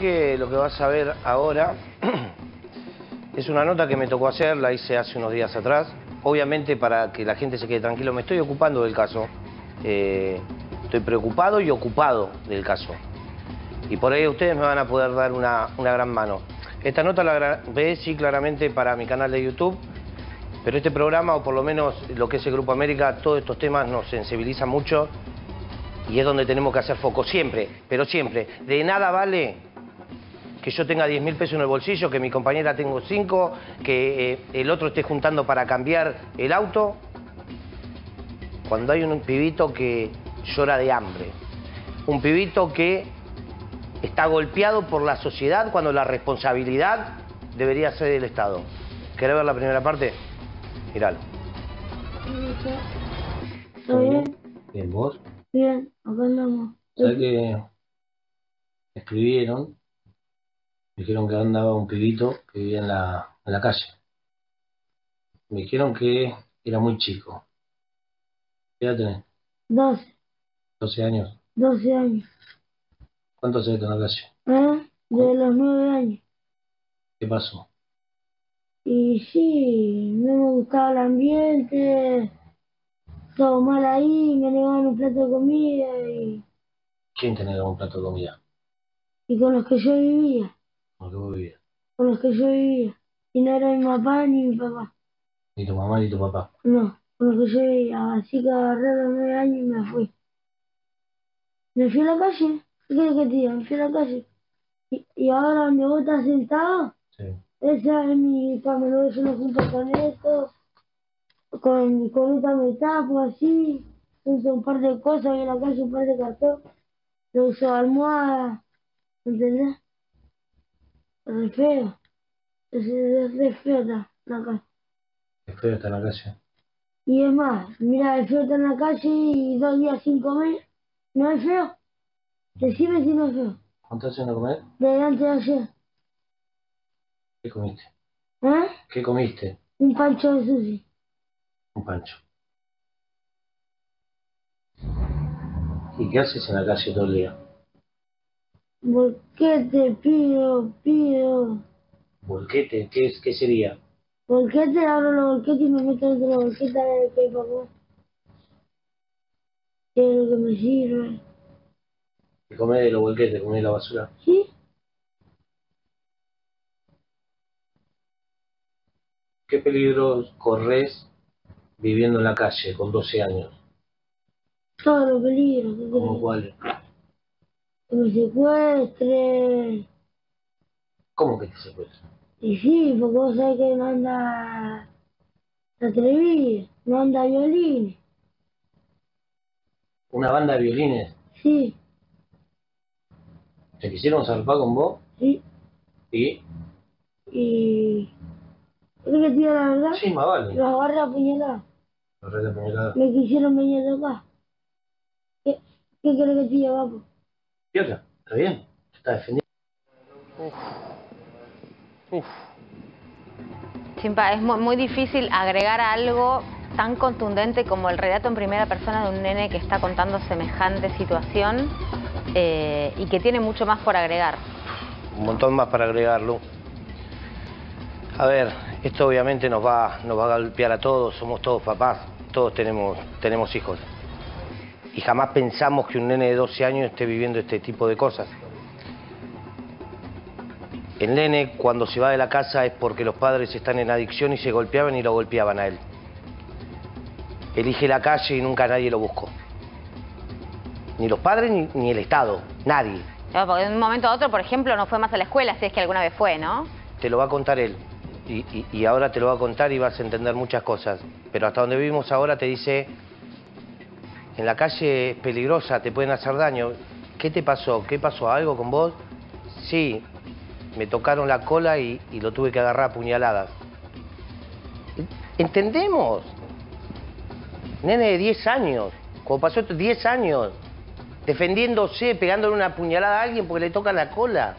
que lo que vas a ver ahora es una nota que me tocó hacer, la hice hace unos días atrás. Obviamente para que la gente se quede tranquilo, me estoy ocupando del caso. Eh, estoy preocupado y ocupado del caso. Y por ahí ustedes me van a poder dar una, una gran mano. Esta nota la grabé sí claramente para mi canal de YouTube, pero este programa, o por lo menos lo que es el Grupo América, todos estos temas nos sensibilizan mucho y es donde tenemos que hacer foco, siempre, pero siempre. De nada vale que yo tenga 10 mil pesos en el bolsillo, que mi compañera tenga 5, que eh, el otro esté juntando para cambiar el auto. Cuando hay un pibito que llora de hambre, un pibito que está golpeado por la sociedad cuando la responsabilidad debería ser del Estado. ¿Querés ver la primera parte? Míralo. ¿Todo bien? Bien, ¿vos? Bien, acá andamos. ¿Sabes que escribieron? Dijeron que andaba un pibito que vivía en la, en la calle. Me dijeron que era muy chico. ¿Qué edad tenés? 12, 12 años. 12 años. ¿Cuánto se en la calle? ¿Eh? De los 9 años. ¿Qué pasó? Y sí, no me gustaba el ambiente, todo mal ahí, me negaban un plato de comida y, ¿Quién te negó un plato de comida? y con los que yo vivía, ¿Con vos vivías? con los que yo vivía. Y no era mi papá ni mi papá, Ni tu mamá ni tu papá. no, con los que yo vivía. Así que agarré los 9 años y me fui. Me fui a la calle, ¿qué querés que te diga? Me fui a la calle. Y, y ahora donde vos estás sentado, Sí. Esa es mi ¿no? yo me junto con esto, con, con esta me tapo así, uso un par de cosas en la calle, un par de cartón, lo uso almohada, ¿entendés? Es feo, es, es feo está la calle. Es feo en la calle. Y es más, mira, es feo estar en la calle y dos días sin comer, ¿no es feo? Decime si no es feo, ¿Cuánto haciendo comer? de antes de ayer, ¿Qué comiste? ¿eh? ¿Qué comiste? Un pancho de sushi. Un pancho. ¿Y qué haces en la calle todo el día? ¿Por qué te pido, pido? ¿Volquete? ¿Qué, es, ¿Qué sería? ¿Por qué te abro los bolquetes y me meto dentro de los bolquetes a ver qué papá? ¿Qué es lo que me sirve? ¿Te comés de los volquetes? ¿Comés de la basura? ¿Sí? ¿Qué peligros corres viviendo en la calle con 12 años? Todos los peligros. ¿qué ¿Cómo cuáles? Me secuestre. ¿Cómo que te secuestran? Y sí, porque vos sabés que no anda atrevido, no anda violín. ¿Una banda de violines? Sí, ¿Te quisieron zarpar con vos? sí. ¿Y? Y... ¿Crees que te diga la verdad? Sí, más vale. Los agarré a puñalada. La red de puñalada. Me quisieron venir a tocar. ¿Qué, qué querés que diga, papo? ¿Está bien? ¿Te está defendiendo? Chimpa, es mu- muy difícil agregar algo tan contundente como el relato en primera persona de un nene que está contando semejante situación eh, y que tiene mucho más por agregar. Un montón más para agregarlo. A ver, esto obviamente nos va, nos va a golpear a todos, somos todos papás, todos tenemos, tenemos hijos. Y jamás pensamos que un nene de 12 años esté viviendo este tipo de cosas. El nene cuando se va de la casa es porque los padres están en adicción y se golpeaban y lo golpeaban a él. Elige la calle y nunca nadie lo buscó. Ni los padres ni, ni el Estado, nadie. Claro, Porque de un momento a otro, por ejemplo, no fue más a la escuela, si es que alguna vez fue, ¿no? Te lo va a contar él. Y, y- y ahora te lo va a contar y vas a entender muchas cosas. Pero hasta donde vivimos ahora te dice, en la calle es peligrosa, te pueden hacer daño. ¿Qué te pasó? ¿Qué pasó? ¿Algo con vos? Sí, me tocaron la cola y, lo tuve que agarrar a puñaladas. ¿Entendemos? Nene de 10 años, como pasó esto, 10 años, defendiéndose, pegándole una puñalada a alguien porque le toca la cola.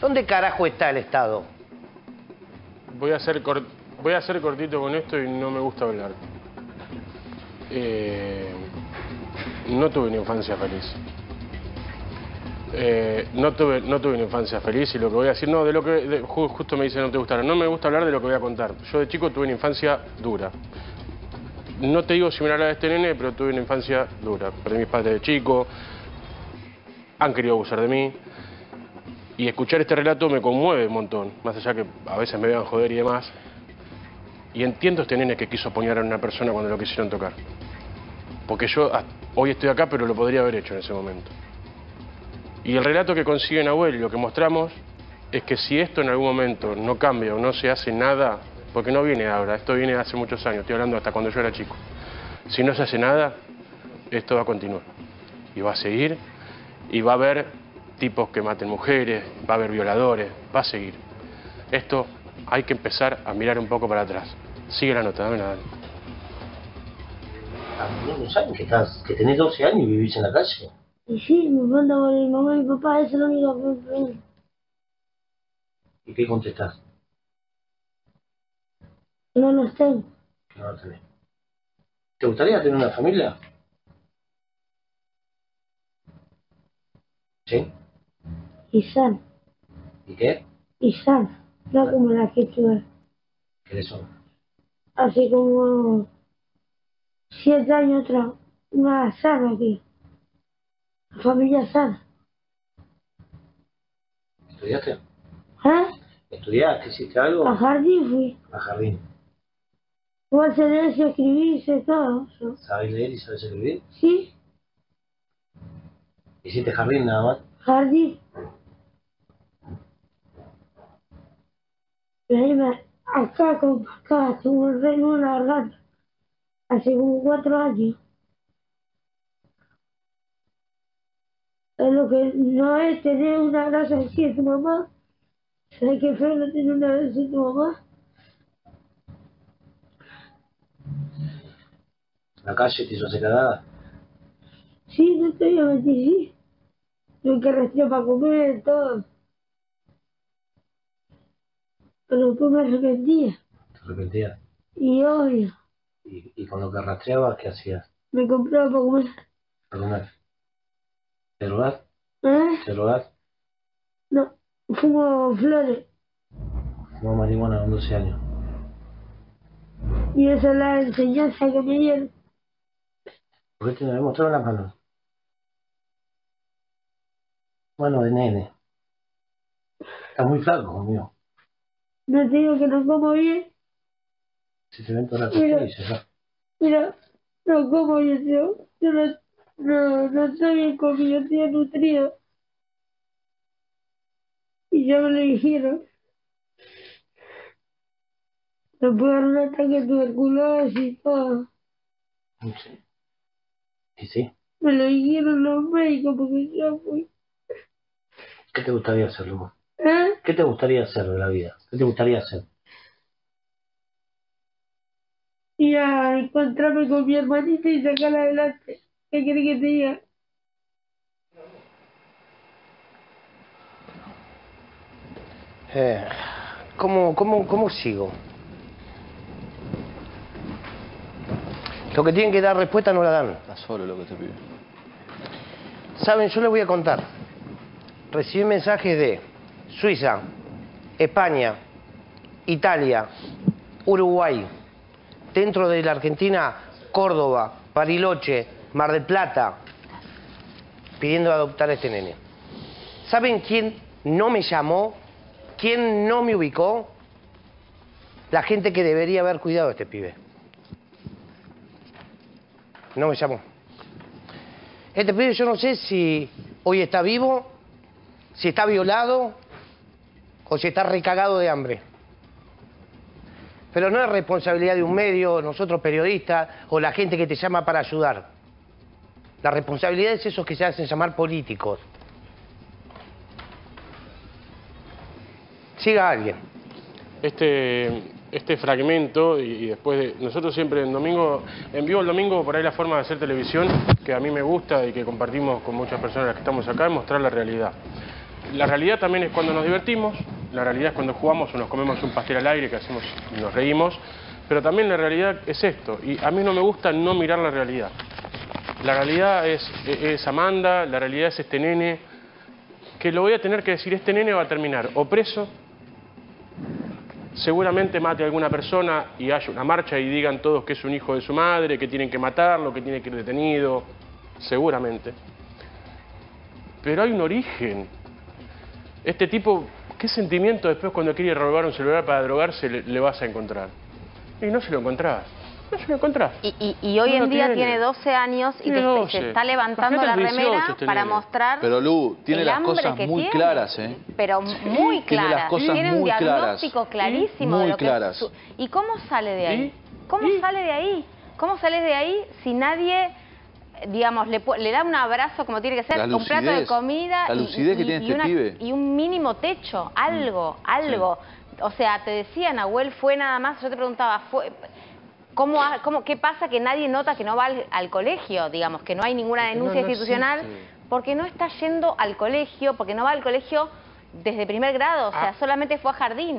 ¿Dónde carajo está el Estado? Voy a ser cor- voy a ser cortito con esto y no me gusta hablar. Eh, no tuve una infancia feliz. Eh, no, tuve, no tuve una infancia feliz y lo que voy a decir, no, de lo que justo me dice no te gusta, no me gusta hablar de lo que voy a contar. Yo de chico tuve una infancia dura. No te digo similar a este nene, pero tuve una infancia dura. Perdí mis padres de chico, han querido abusar de mí. Y escuchar este relato me conmueve un montón, más allá que a veces me vean joder y demás. Y entiendo este nene que quiso apoyar a una persona cuando lo quisieron tocar. Porque yo hoy estoy acá, pero lo podría haber hecho en ese momento. Y el relato que consigue Nahuel y lo que mostramos es que si esto en algún momento no cambia o no se hace nada, porque no viene ahora, esto viene hace muchos años, estoy hablando hasta cuando yo era chico. Si no se hace nada, esto va a continuar. Y va a seguir, y va a haber tipos que maten mujeres, va a haber violadores, va a seguir. Esto hay que empezar a mirar un poco para atrás. Sigue la nota, dame la no saben que, estás, que tenés 12 años y vivís en la calle. Y sí, me manda con mi mamá y mi papá, es lo único que me ¿Y qué contestás? No los tengo. No los tenés. ¿Te gustaría tener una familia? ¿Sí? Y san. ¿Y qué? Y san. No como la que tuve. ¿Qué son? Hace como siete años atrás. Una sana aquí familia sana. ¿Estudiaste? ¿Eh? ¿Estudiaste? ¿Hiciste algo? A jardín fui. A jardín. ¿Cómo se leer y escribirse todo eso? ¿Sabes leer y sabes escribir? Sí. ¿Hiciste jardín nada más? Jardín. me, acá con acá tuve un rey una garganta. Hace como cuatro años. Lo que no es tener una grasa así de tu mamá. ¿Sabes qué feo no tener una grasa de tu mamá? ¿La calle te hizo secada? Sí, no estoy a mentir, sí. Tuve que rastrear para comer, todo. Pero después me arrepentía. ¿Te arrepentías? Y obvio. ¿Y, ¿Y con lo que rastreabas, qué hacías? Me compraba para comer. ¿Para comer? ¿Te drogas? ¿Eh? No, fumo flores. Fumo marihuana con 12 años. Y esa es la enseñanza que me dieron. ¿Por qué te me mostraron las manos? Bueno, de nene. Estás muy flaco conmigo. No te digo que no como bien. Si te ven toda la costilla, Mira, no como yo, yo no no, no estoy bien comido, estoy nutrido. Y ya me lo dijeron. Me puedo dar un ataque de tuberculosis y todo. Sí. ¿Y sí? Me lo dijeron los médicos porque yo fui. ¿Qué te gustaría hacer, Lugo? ¿Eh? ¿Qué te gustaría hacer de la vida? ¿Qué te gustaría hacer? Y a encontrarme con mi hermanita y sacarla adelante. ¿Qué quiere que te diga? Eh, ¿cómo, cómo, ¿Cómo sigo? Lo que tienen que dar respuesta no la dan. Está solo lo que te pide. Saben, yo les voy a contar. Recibí mensajes de Suiza, España, Italia, Uruguay, dentro de la Argentina, Córdoba, Pariloche, Mar del Plata, pidiendo adoptar a este nene. ¿Saben quién no me llamó? ¿Quién no me ubicó? La gente que debería haber cuidado a este pibe. No me llamó. Este pibe yo no sé si hoy está vivo, si está violado o si está recagado de hambre. Pero no es responsabilidad de un medio, nosotros periodistas o la gente que te llama para ayudar. La responsabilidad es esos que se hacen llamar políticos. Siga alguien. Este, este fragmento y, después de... Nosotros siempre en domingo, en vivo el domingo, por ahí la forma de hacer televisión que a mí me gusta y que compartimos con muchas personas que estamos acá, es mostrar la realidad. La realidad también es cuando nos divertimos, la realidad es cuando jugamos o nos comemos un pastel al aire que hacemos y nos reímos, pero también la realidad es esto, y a mí no me gusta no mirar la realidad. La realidad es, es Amanda, la realidad es este nene, que lo voy a tener que decir, este nene va a terminar o preso, seguramente mate a alguna persona y haya una marcha y digan todos que es un hijo de su madre, que tienen que matarlo, que tiene que ir detenido, seguramente. Pero hay un origen. Este tipo, ¿qué sentimiento después cuando quiere robar un celular para drogarse le, le vas a encontrar? Y no se lo encontrás. No se lo encontrás. Y, y- y hoy No en día tiene. tiene 12 años y Tiene te- 12. se está levantando la remera 18 este para mostrar Pero, Lu, tiene el las cosas que muy tiene. claras, ¿eh? Pero muy Tiene claras. las cosas tiene un muy claras. diagnóstico clarísimo Muy de lo que claras. es su- ¿Y cómo sale de ahí? ¿Y? ¿Cómo ¿Y? sale de ahí? ¿Cómo sales de ahí si nadie digamos, le, le da un abrazo como tiene que ser, un plato de comida La y- lucidez que y- tiene y este una- pibe. y un mínimo techo, algo, algo. O sea, te decía, Nahuel, fue nada más, yo te preguntaba, fue, ¿cómo, cómo, ¿qué pasa que nadie nota que no va al, al colegio? Digamos, que no hay ninguna no- denuncia no institucional, existe. porque no está yendo al colegio, porque no va al colegio desde primer grado, o sea, Ah. solamente fue a jardín.